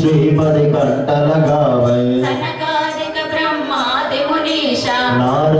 श्रीपदि कंटल गावै नारद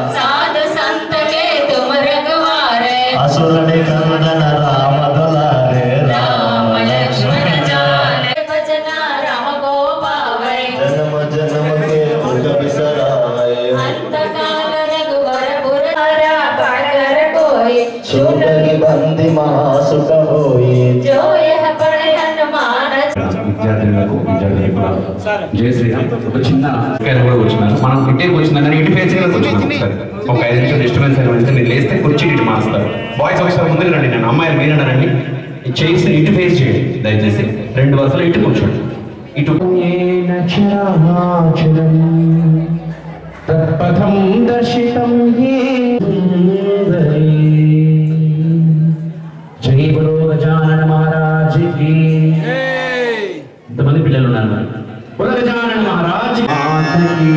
అభినందనలకు విద్యార్థులకు జయ శ్రీరామ్. ఒక చిన్న కూడా వచ్చినాను మనం ఇంటికి వచ్చినా కానీ ఇంటి పేరు వచ్చినాను ఒక ఐదు నిమిషం డిస్టర్బెన్స్ అయిన నేను లేస్తే కుర్చీ ఇటు మారుస్తారు. బాయ్స్ ఒకసారి ముందు రండి. నేను అమ్మాయిలు రండి. చేయిస్తే ఇటు ఫేస్ చేయండి. దయచేసి రెండు వరుసలు ఇటు కూర్చోండి. ఇటు తత్పథం దర్శితం మాతకి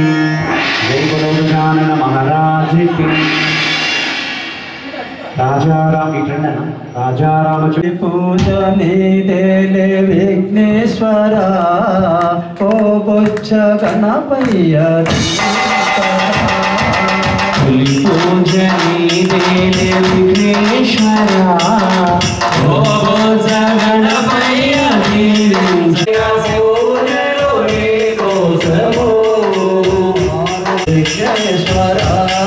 జయగురవుడానంద మహారాజుకి రాజారాం ఇటండి రాజారామచంద్ర పూజ నీదేలే విఘ్నేశ్వర ఓ బొచ్చ గణపయ్య हरा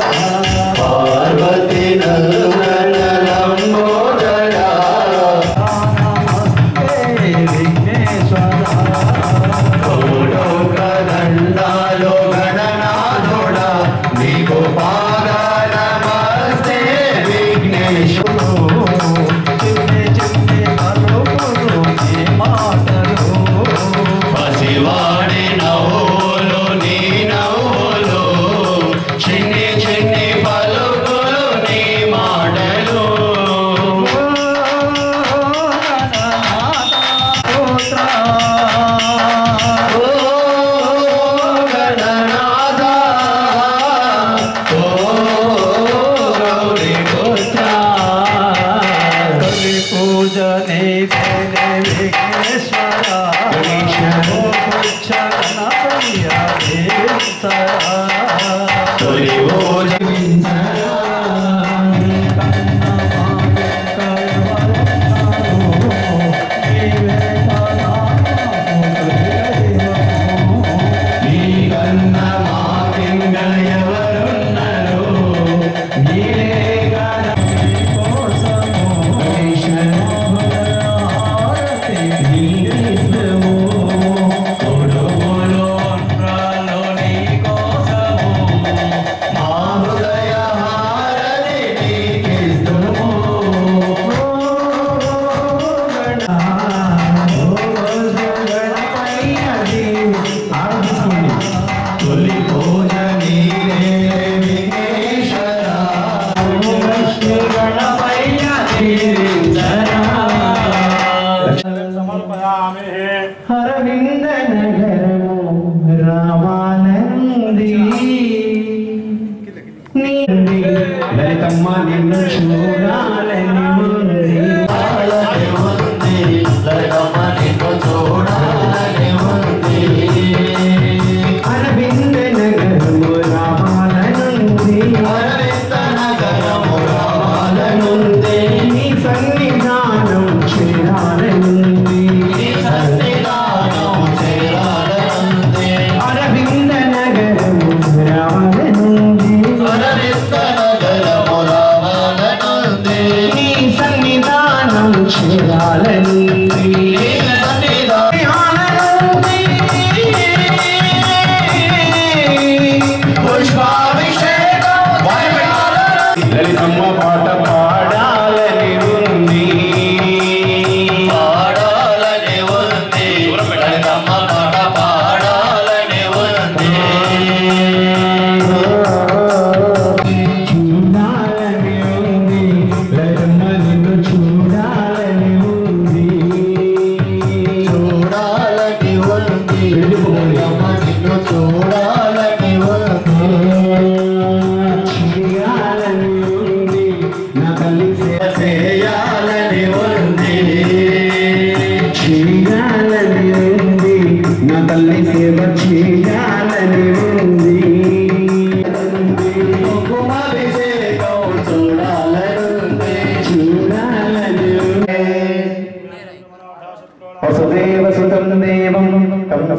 அரவிந்த நகரமோ ராமானந்தி நீ லலிதம்மா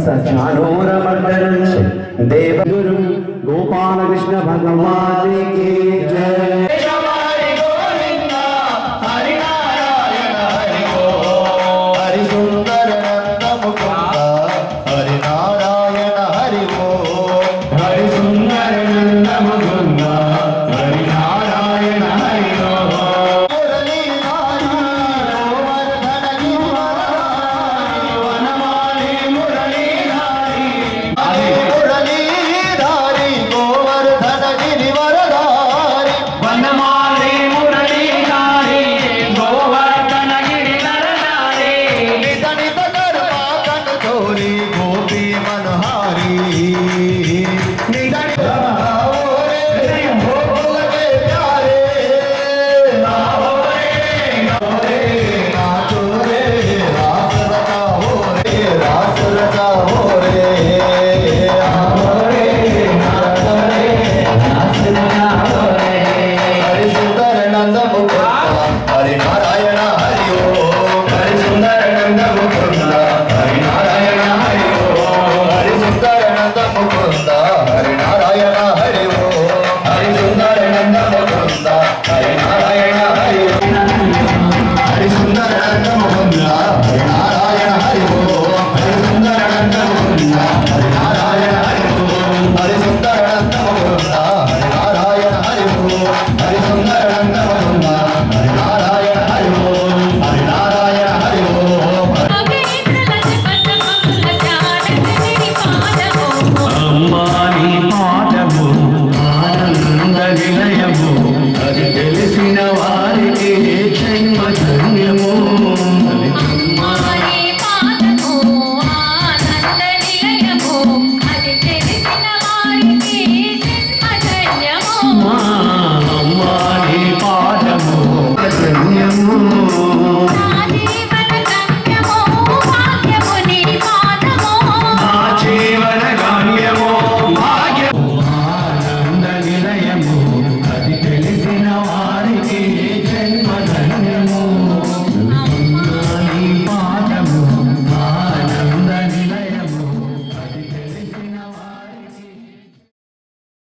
ಸಖಾನೋರ